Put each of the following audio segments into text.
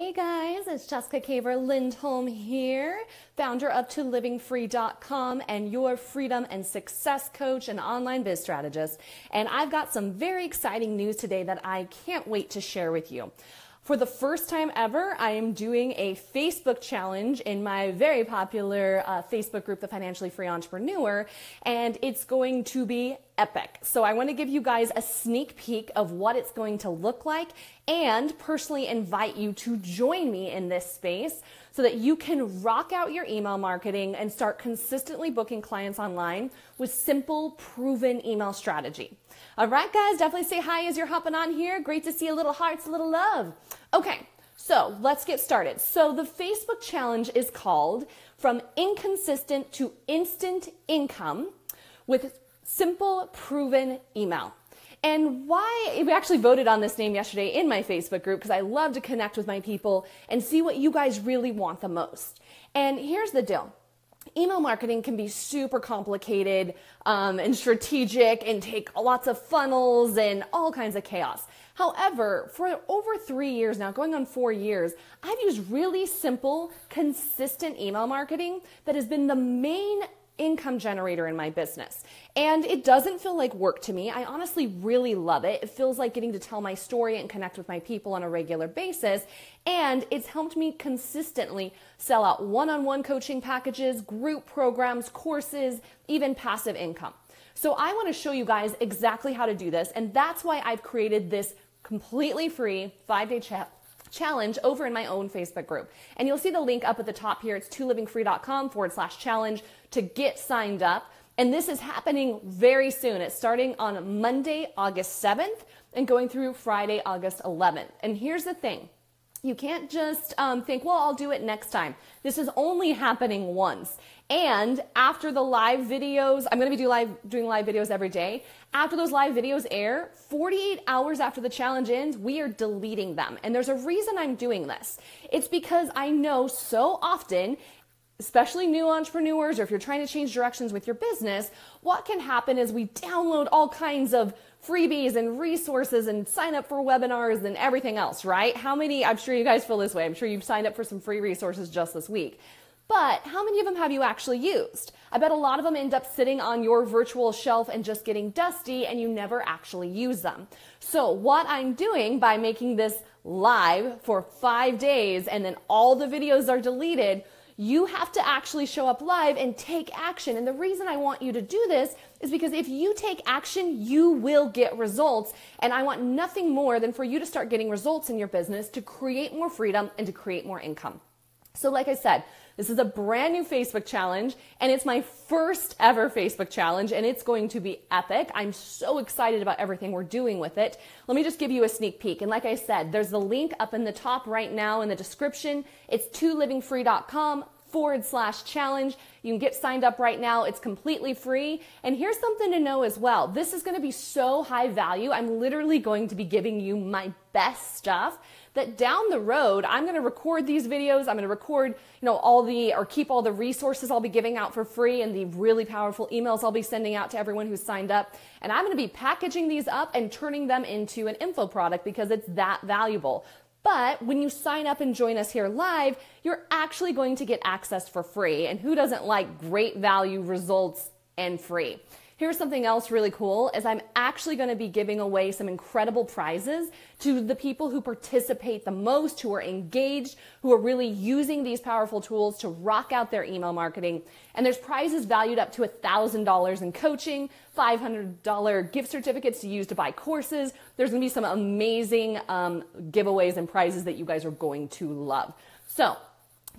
Hey guys, it's Jessica Caver Lindholm here, founder of ToLivingFree.com and your freedom and success coach and online biz strategist. And I've got some very exciting news today that I can't wait to share with you. For the first time ever, I am doing a Facebook challenge in my very popular uh, Facebook group, The Financially Free Entrepreneur, and it's going to be epic. So I want to give you guys a sneak peek of what it's going to look like and personally invite you to join me in this space so that you can rock out your email marketing and start consistently booking clients online with simple, proven email strategy. All right, guys, definitely say hi as you're hopping on here. Great to see a little hearts, a little love. Okay, so let's get started. So the Facebook challenge is called From Inconsistent to Instant Income with Simple Proven Email. And why we actually voted on this name yesterday in my Facebook group because I love to connect with my people and see what you guys really want the most. And here's the deal email marketing can be super complicated um, and strategic and take lots of funnels and all kinds of chaos. However, for over three years now, going on four years, I've used really simple, consistent email marketing that has been the main income generator in my business. And it doesn't feel like work to me. I honestly really love it. It feels like getting to tell my story and connect with my people on a regular basis. And it's helped me consistently sell out one on one coaching packages, group programs, courses, even passive income. So I want to show you guys exactly how to do this. And that's why I've created this completely free five day chat challenge over in my own Facebook group. And you'll see the link up at the top here. It's tolivingfree.com forward slash challenge to get signed up. And this is happening very soon. It's starting on Monday, August 7th and going through Friday, August 11th. And here's the thing. You can't just um, think, well, I'll do it next time. This is only happening once. And after the live videos, I'm going to be do live, doing live videos every day. After those live videos air, 48 hours after the challenge ends, we are deleting them. And there's a reason I'm doing this. It's because I know so often especially new entrepreneurs or if you're trying to change directions with your business, what can happen is we download all kinds of freebies and resources and sign up for webinars and everything else, right? How many, I'm sure you guys feel this way. I'm sure you've signed up for some free resources just this week. But how many of them have you actually used? I bet a lot of them end up sitting on your virtual shelf and just getting dusty and you never actually use them. So what I'm doing by making this live for five days and then all the videos are deleted you have to actually show up live and take action. And the reason I want you to do this is because if you take action, you will get results. And I want nothing more than for you to start getting results in your business to create more freedom and to create more income. So, like I said, this is a brand new Facebook challenge, and it's my first ever Facebook challenge, and it's going to be epic. I'm so excited about everything we're doing with it. Let me just give you a sneak peek. And like I said, there's the link up in the top right now in the description. It's tolivingfree.com forward slash challenge. You can get signed up right now. It's completely free. And here's something to know as well. This is going to be so high value. I'm literally going to be giving you my best stuff that down the road, I'm going to record these videos. I'm going to record, you know, all the, or keep all the resources I'll be giving out for free and the really powerful emails I'll be sending out to everyone who's signed up. And I'm going to be packaging these up and turning them into an info product because it's that valuable. But when you sign up and join us here live, you're actually going to get access for free. And who doesn't like great value results and free? Here's something else really cool is I'm actually going to be giving away some incredible prizes to the people who participate the most, who are engaged, who are really using these powerful tools to rock out their email marketing. And there's prizes valued up to $1,000 in coaching, $500 gift certificates to use to buy courses. There's going to be some amazing um, giveaways and prizes that you guys are going to love. So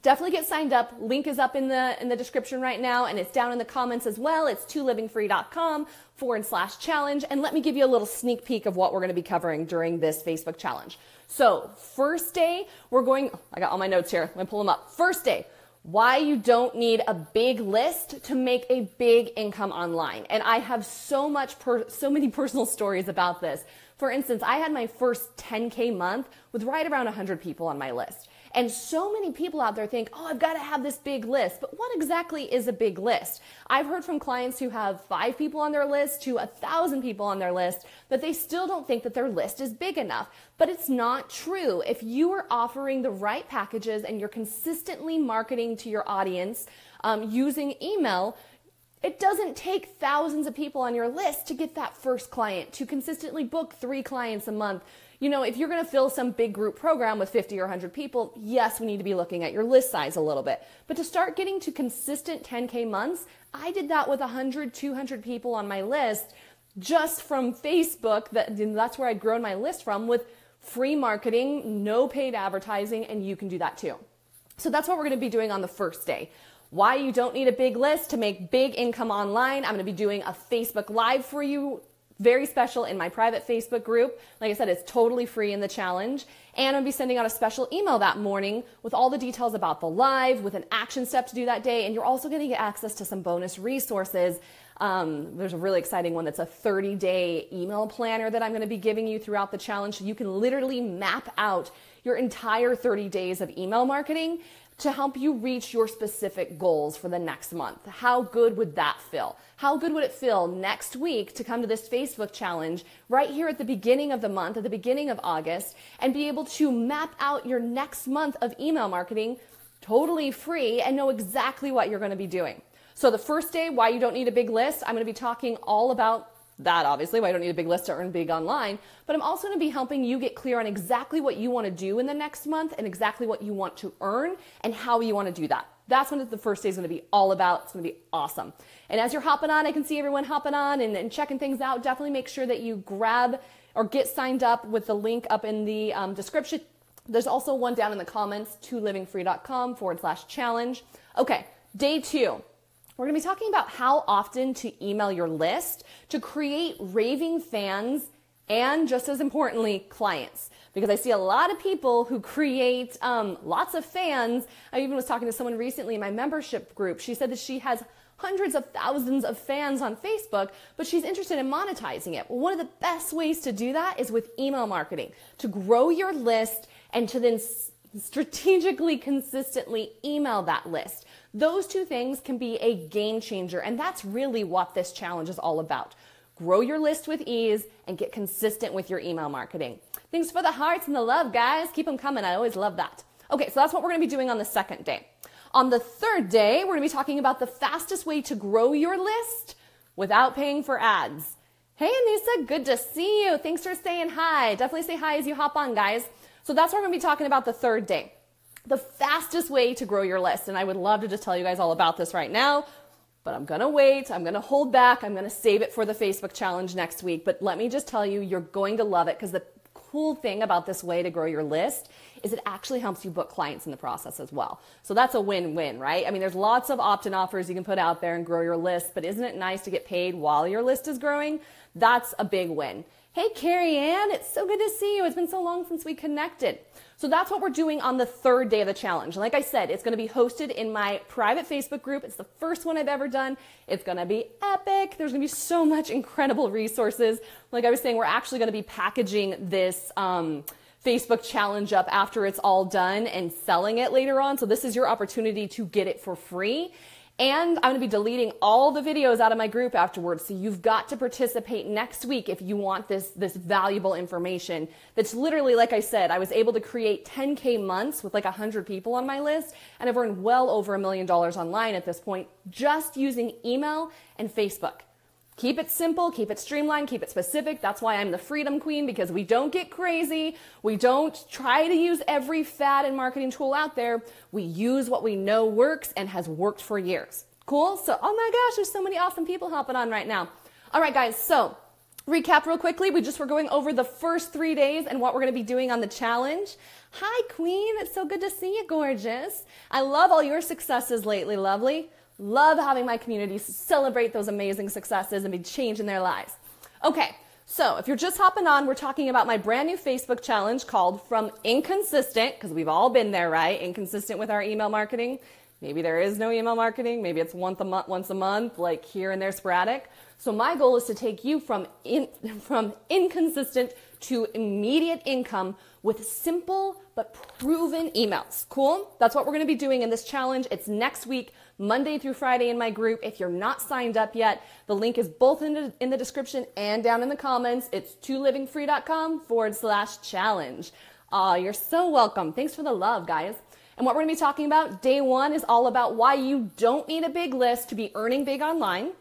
definitely get signed up. Link is up in the in the description right now, and it's down in the comments as well. It's tolivingfree.com forward slash challenge. And let me give you a little sneak peek of what we're going to be covering during this Facebook challenge. So first day, we're going. I got all my notes here. Let me pull them up. First day. Why you don't need a big list to make a big income online. And I have so much, per, so many personal stories about this For instance, I had my first 10K month with right around 100 people on my list. And so many people out there think, oh, I've got to have this big list. But what exactly is a big list? I've heard from clients who have five people on their list to a thousand people on their list that they still don't think that their list is big enough. But it's not true. If you are offering the right packages and you're consistently marketing to your audience um, using email, it doesn't take thousands of people on your list to get that first client, to consistently book three clients a month, you know, if you're going to fill some big group program with 50 or 100 people, yes, we need to be looking at your list size a little bit. But to start getting to consistent 10K months, I did that with 100, 200 people on my list just from Facebook. That, that's where I'd grown my list from with free marketing, no paid advertising, and you can do that too. So that's what we're going to be doing on the first day. Why you don't need a big list to make big income online. I'm going to be doing a Facebook Live for you very special in my private Facebook group. Like I said, it's totally free in the challenge. And I'll be sending out a special email that morning with all the details about the live, with an action step to do that day. And you're also going to get access to some bonus resources. Um, there's a really exciting one that's a 30 day email planner that I'm going to be giving you throughout the challenge. So you can literally map out your entire 30 days of email marketing to help you reach your specific goals for the next month. How good would that feel? How good would it feel next week to come to this Facebook challenge right here at the beginning of the month, at the beginning of August, and be able to map out your next month of email marketing totally free and know exactly what you're going to be doing? So, the first day, why you don't need a big list, I'm going to be talking all about that obviously why I don't need a big list to earn big online, but I'm also going to be helping you get clear on exactly what you want to do in the next month and exactly what you want to earn and how you want to do that. That's what the first day is going to be all about. It's going to be awesome. And as you're hopping on, I can see everyone hopping on and, and checking things out. Definitely make sure that you grab or get signed up with the link up in the um, description. There's also one down in the comments tolivingfree.com forward slash challenge. Okay, day two. We're going to be talking about how often to email your list to create raving fans and just as importantly, clients. Because I see a lot of people who create um, lots of fans. I even was talking to someone recently in my membership group. She said that she has hundreds of thousands of fans on Facebook, but she's interested in monetizing it. Well, one of the best ways to do that is with email marketing to grow your list and to then strategically, consistently email that list. Those two things can be a game changer, and that's really what this challenge is all about. Grow your list with ease and get consistent with your email marketing. Thanks for the hearts and the love, guys. Keep them coming. I always love that. Okay, so that's what we're going to be doing on the second day. On the third day, we're going to be talking about the fastest way to grow your list without paying for ads. Hey, Anissa, good to see you. Thanks for saying hi. Definitely say hi as you hop on, guys. So that's what we're going to be talking about the third day the fastest way to grow your list. And I would love to just tell you guys all about this right now, but I'm gonna wait. I'm gonna hold back. I'm gonna save it for the Facebook challenge next week. But let me just tell you, you're going to love it because the cool thing about this way to grow your list is it actually helps you book clients in the process as well. So that's a win-win, right? I mean, there's lots of opt-in offers you can put out there and grow your list, but isn't it nice to get paid while your list is growing? That's a big win. Hey, Carrie Ann, it's so good to see you. It's been so long since we connected. So that's what we're doing on the third day of the challenge. Like I said, it's going to be hosted in my private Facebook group. It's the first one I've ever done. It's going to be epic. There's going to be so much incredible resources. Like I was saying, we're actually going to be packaging this, um, Facebook challenge up after it's all done and selling it later on. So this is your opportunity to get it for free. And I'm going to be deleting all the videos out of my group afterwards. So you've got to participate next week if you want this, this valuable information. That's literally, like I said, I was able to create 10K months with like 100 people on my list. And I've earned well over a million dollars online at this point just using email and Facebook. Keep it simple, keep it streamlined, keep it specific. That's why I'm the freedom queen because we don't get crazy. We don't try to use every fad and marketing tool out there. We use what we know works and has worked for years. Cool? So, oh my gosh, there's so many awesome people hopping on right now. All right, guys. So, recap real quickly. We just were going over the first three days and what we're going to be doing on the challenge. Hi, Queen. It's so good to see you, gorgeous. I love all your successes lately, lovely. Love having my community celebrate those amazing successes and be changing their lives. Okay, so if you're just hopping on, we're talking about my brand new Facebook challenge called From Inconsistent, because we've all been there, right? Inconsistent with our email marketing Maybe there is no email marketing. Maybe it's once a month, once a month, like here and there sporadic. So my goal is to take you from in, from inconsistent to immediate income with simple but proven emails. Cool? That's what we're going to be doing in this challenge. It's next week, Monday through Friday in my group. If you're not signed up yet, the link is both in the, in the description and down in the comments. It's tolivingfree.com forward slash challenge. Aw, you're so welcome. Thanks for the love, guys. And what we're going to be talking about, day one is all about why you don't need a big list to be earning big online.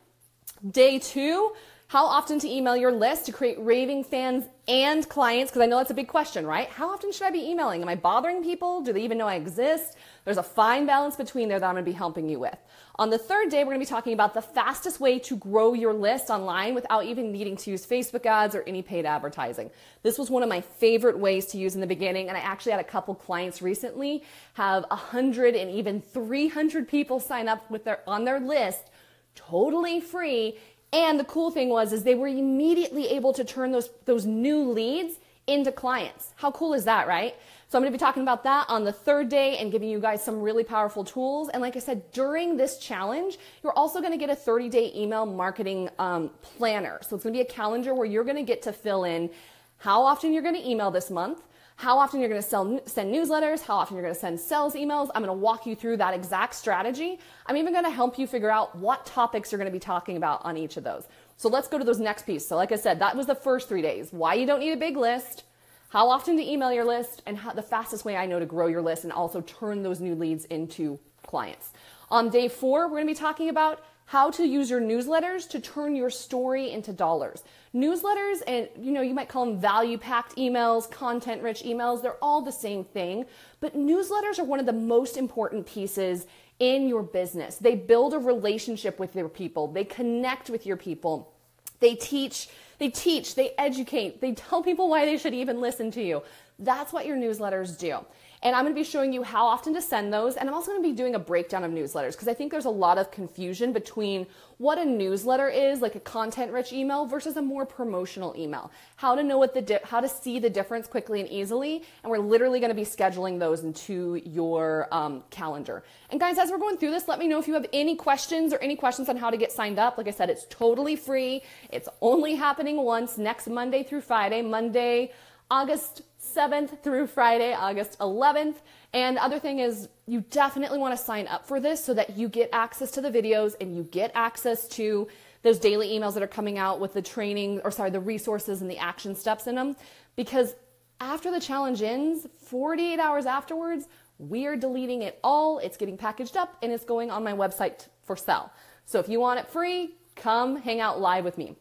Day two, how often to email your list to create raving fans and clients, because I know that's a big question, right? How often should I be emailing? Am I bothering people? Do they even know I exist? There's a fine balance between there that I'm going to be helping you with. On the third day, we're going to be talking about the fastest way to grow your list online without even needing to use Facebook ads or any paid advertising. This was one of my favorite ways to use in the beginning, and I actually had a couple clients recently have 100 and even 300 people sign up with their on their list totally free. And the cool thing was is they were immediately able to turn those those new leads into clients. How cool is that, right? So I'm going to be talking about that on the third day and giving you guys some really powerful tools. And like I said, during this challenge, you're also going to get a 30 day email marketing um, planner. So it's going to be a calendar where you're going to get to fill in how often you're going to email this month, how often you're going to sell, send newsletters, how often you're going to send sales emails. I'm going to walk you through that exact strategy. I'm even going to help you figure out what topics you're going to be talking about on each of those. So let's go to those next piece. So like I said, that was the first three days. Why you don't need a big list, how often to email your list, and how, the fastest way I know to grow your list and also turn those new leads into clients. On day four, we're gonna be talking about how to use your newsletters to turn your story into dollars. Newsletters and you know, you might call them value packed emails, content rich emails, they're all the same thing, but newsletters are one of the most important pieces in your business. They build a relationship with your people. They connect with your people. They teach they teach, they educate, they tell people why they should even listen to you. That's what your newsletters do. And I'm going to be showing you how often to send those. And I'm also going to be doing a breakdown of newsletters because I think there's a lot of confusion between what a newsletter is, like a content rich email versus a more promotional email. How to know what the, di- how to see the difference quickly and easily. And we're literally going to be scheduling those into your um, calendar. And guys, as we're going through this, let me know if you have any questions or any questions on how to get signed up. Like I said, it's totally free. It's only happening once next Monday through Friday, Monday, August 7th through Friday, August 11th. And the other thing is, you definitely want to sign up for this so that you get access to the videos and you get access to those daily emails that are coming out with the training, or sorry, the resources and the action steps in them. Because after the challenge ends, 48 hours afterwards, we are deleting it all. It's getting packaged up and it's going on my website for sale. So if you want it free, come hang out live with me.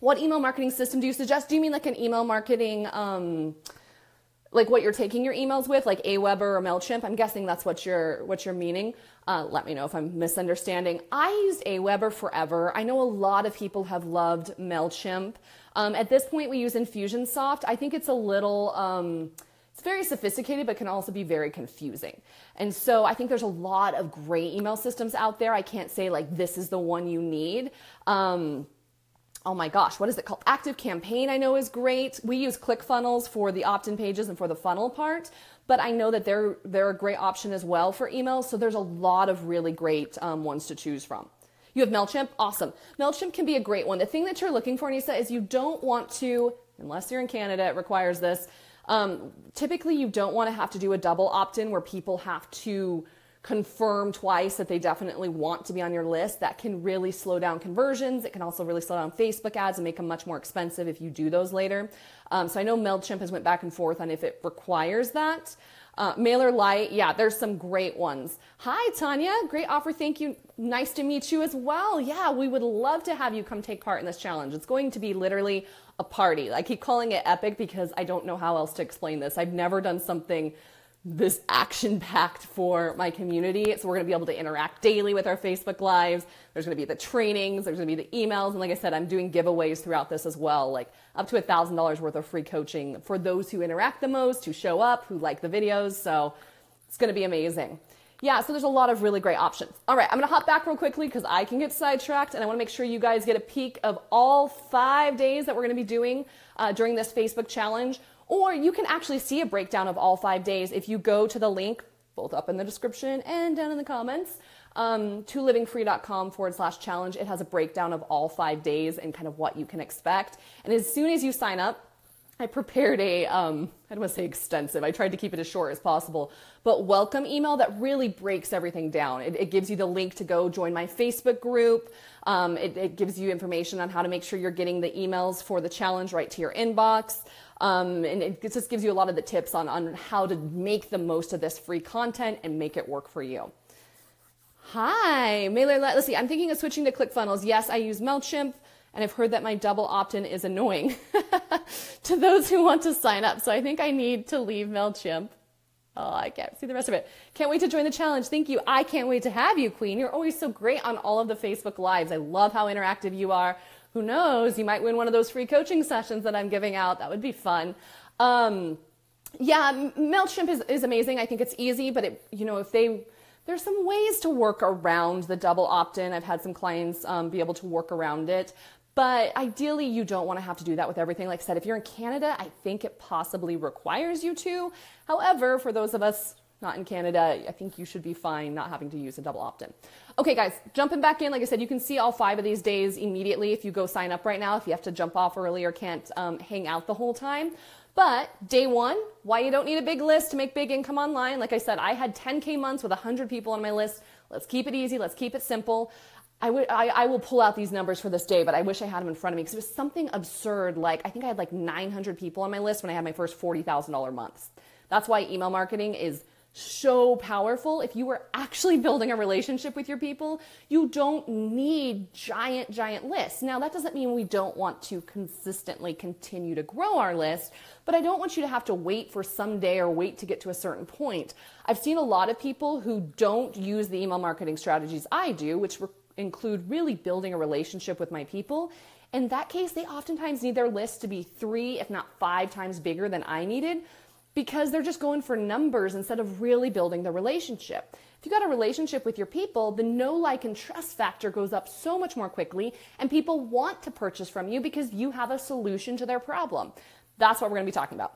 What email marketing system do you suggest? Do you mean like an email marketing? Um, like what you're taking your emails with, like Aweber or Mailchimp. I'm guessing that's what you're what you're meaning. Uh, let me know if I'm misunderstanding. I used Aweber forever. I know a lot of people have loved Mailchimp. Um, at this point, we use Infusionsoft. I think it's a little. Um, it's very sophisticated, but can also be very confusing. And so I think there's a lot of great email systems out there. I can't say like this is the one you need. Um, oh my gosh, what is it called? Active Campaign, I know is great. We use ClickFunnels for the opt-in pages and for the funnel part, but I know that they're they're a great option as well for emails. So there's a lot of really great um, ones to choose from. You have Mailchimp, awesome. Mailchimp can be a great one. The thing that you're looking for, Nisa, is you don't want to, unless you're in Canada, it requires this. Um, typically, you don't want to have to do a double opt-in where people have to confirm twice that they definitely want to be on your list. That can really slow down conversions. It can also really slow down Facebook ads and make them much more expensive if you do those later. Um, so I know MailChimp has went back and forth on if it requires that. Uh, MailerLite, yeah, there's some great ones. Hi, Tanya. Great offer. Thank you. Nice to meet you as well. Yeah, we would love to have you come take part in this challenge. It's going to be literally a party. I keep calling it epic because I don't know how else to explain this. I've never done something this action packed for my community. So we're going to be able to interact daily with our Facebook lives. There's going to be the trainings, there's going to be the emails. And like I said, I'm doing giveaways throughout this as well, like up to a thousand dollars worth of free coaching for those who interact the most, who show up, who like the videos. So it's going to be amazing. Yeah, so there's a lot of really great options. All right, I'm gonna hop back real quickly because I can get sidetracked and I wanna make sure you guys get a peek of all five days that we're gonna be doing uh, during this Facebook challenge. Or you can actually see a breakdown of all five days if you go to the link both up in the description and down in the comments. Um, tolivingfree.com forward slash challenge. It has a breakdown of all five days and kind of what you can expect. And as soon as you sign up, I prepared a, um, I don't want to say extensive, I tried to keep it as short as possible, but welcome email that really breaks everything down. It, it gives you the link to go join my Facebook group. Um, it, it, gives you information on how to make sure you're getting the emails for the challenge right to your inbox. Um, and it just gives you a lot of the tips on, on how to make the most of this free content and make it work for you. Hi, Mailer, let's see, I'm thinking of switching to ClickFunnels. Yes, I use MailChimp and I've heard that my double opt-in is annoying to those who want to sign up. So I think I need to leave MailChimp. Oh, I can't see the rest of it. Can't wait to join the challenge. Thank you. I can't wait to have you, Queen. You're always so great on all of the Facebook Lives. I love how interactive you are. Who knows? You might win one of those free coaching sessions that I'm giving out. That would be fun. Um, yeah, MailChimp is, is amazing. I think it's easy, but it, you know, if they, there's some ways to work around the double opt-in. I've had some clients um, be able to work around it. But ideally, you don't want to have to do that with everything. Like I said, if you're in Canada, I think it possibly requires you to. However, for those of us not in Canada, I think you should be fine not having to use a double opt in. Okay, guys, jumping back in, like I said, you can see all five of these days immediately if you go sign up right now, if you have to jump off early or can't um, hang out the whole time. But day one, why you don't need a big list to make big income online. Like I said, I had 10K months with 100 people on my list. Let's keep it easy. Let's keep it simple. I, w- I, I will pull out these numbers for this day, but I wish I had them in front of me because it was something absurd. Like, I think I had like 900 people on my list when I had my first $40,000 months. That's why email marketing is so powerful. If you are actually building a relationship with your people, you don't need giant, giant lists. Now, that doesn't mean we don't want to consistently continue to grow our list, but I don't want you to have to wait for some day or wait to get to a certain point. I've seen a lot of people who don't use the email marketing strategies I do, which re- include really building a relationship with my people. In that case, they oftentimes need their list to be three, if not five times bigger than I needed because they're just going for numbers instead of really building the relationship. If you got a relationship with your people, the know, like, and trust factor goes up so much more quickly, and people want to purchase from you because you have a solution to their problem. That's what we're gonna be talking about.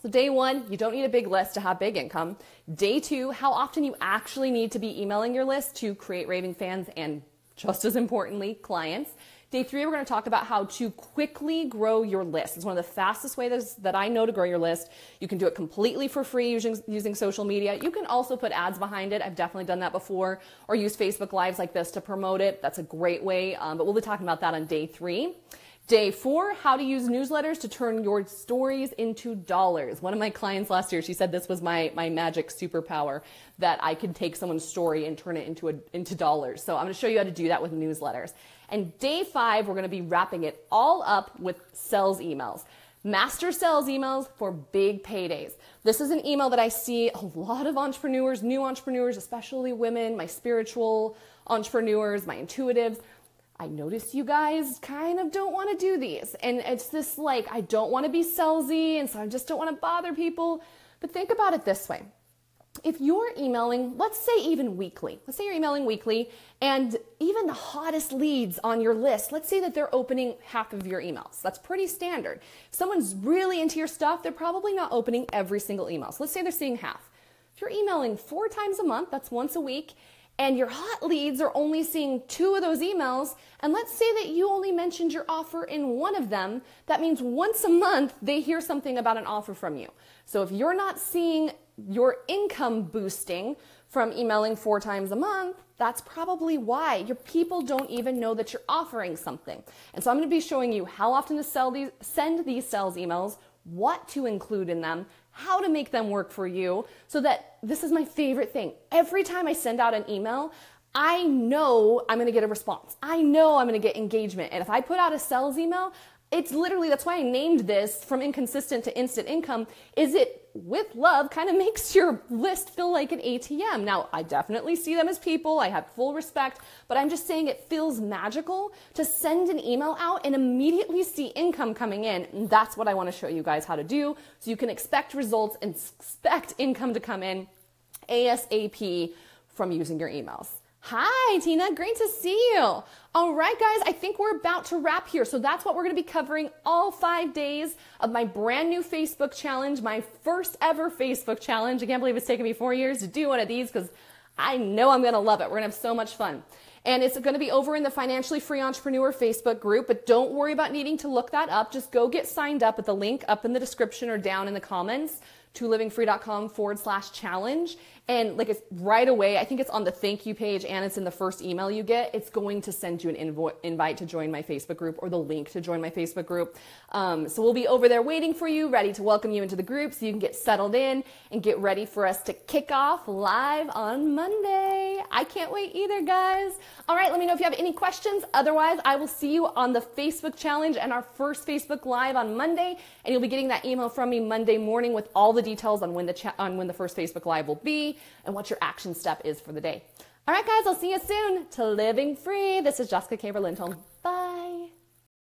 So, day one, you don't need a big list to have big income. Day two, how often you actually need to be emailing your list to create raving fans and just as importantly, clients. Day three, we're going to talk about how to quickly grow your list. It's one of the fastest ways that I know to grow your list. You can do it completely for free using, using social media. You can also put ads behind it. I've definitely done that before, or use Facebook Lives like this to promote it. That's a great way, um, but we'll be talking about that on day three. Day four, how to use newsletters to turn your stories into dollars. One of my clients last year, she said this was my, my magic superpower that I could take someone's story and turn it into, a, into dollars. So I'm going to show you how to do that with newsletters. And day five, we're going to be wrapping it all up with sales emails. Master sales emails for big paydays. This is an email that I see a lot of entrepreneurs, new entrepreneurs, especially women, my spiritual entrepreneurs, my intuitives. I notice you guys kind of don't want to do these. And it's this like, I don't want to be salesy, and so I just don't want to bother people. But think about it this way if you're emailing, let's say even weekly, let's say you're emailing weekly, and even the hottest leads on your list, let's say that they're opening half of your emails. That's pretty standard. If someone's really into your stuff, they're probably not opening every single email. So let's say they're seeing half. If you're emailing four times a month, that's once a week, and your hot leads are only seeing two of those emails, and let's say that you only mentioned your offer in one of them, that means once a month they hear something about an offer from you. So if you're not seeing your income boosting from emailing four times a month, that's probably why your people don't even know that you're offering something. And so I'm going to be showing you how often to sell these, send these sales emails, what to include in them, how to make them work for you, so that this is my favorite thing. Every time I send out an email, I know I'm to get a response. I know I'm to get engagement. And if I put out a sales email, it's literally that's why I named this from inconsistent to instant income is it with love kind of makes your list feel like an ATM. Now, I definitely see them as people. I have full respect, but I'm just saying it feels magical to send an email out and immediately see income coming in. And that's what I want to show you guys how to do so you can expect results and expect income to come in ASAP from using your emails. Hi, Tina. Great to see you. All right, guys, I think we're about to wrap here. So that's what we're going to be covering all five days of my brand new Facebook challenge, my first ever Facebook challenge. I can't believe it's taken me four years to do one of these because I know I'm going to love it. We're going to have so much fun. And it's going to be over in the Financially Free Entrepreneur Facebook group, but don't worry about needing to look that up. Just go get signed up at the link up in the description or down in the comments tolivingfree.com forward slash challenge. And like it's right away, I think it's on the thank you page and it's in the first email you get. It's going to send you an invo- invite to join my Facebook group or the link to join my Facebook group. Um, so we'll be over there waiting for you, ready to welcome you into the group so you can get settled in and get ready for us to kick off live on Monday. I can't wait either, guys. All right, let me know if you have any questions. Otherwise, I will see you on the Facebook challenge and our first Facebook live on Monday. And you'll be getting that email from me Monday morning with all the details on when the cha- on when the first Facebook live will be and what your action step is for the day. All right, guys, I'll see you soon to Living Free. This is Jessica Caver Lindholm.